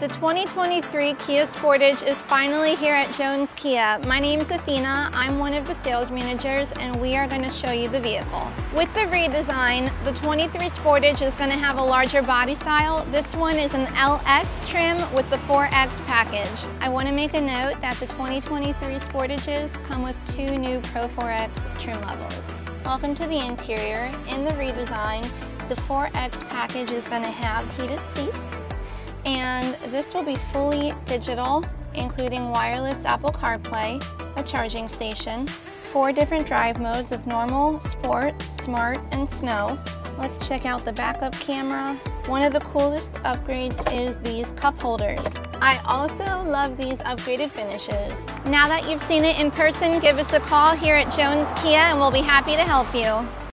The 2023 Kia Sportage is finally here at Jones Kia. My name is Athina, I'm one of the sales managers and we are going to show you the vehicle. With the redesign, the 23 Sportage is going to have a larger body style. This one is an LX trim with the 4X package. I want to make a note that the 2023 Sportages come with two new Pro 4X trim levels. Welcome to the interior. In the redesign, the 4X package is going to have heated seats, and this will be fully digital, including wireless Apple CarPlay, a charging station, four different drive modes of normal, sport, smart, and snow. Let's check out the backup camera. One of the coolest upgrades is these cup holders. I also love these upgraded finishes. Now that you've seen it in person, give us a call here at Jones Kia and we'll be happy to help you.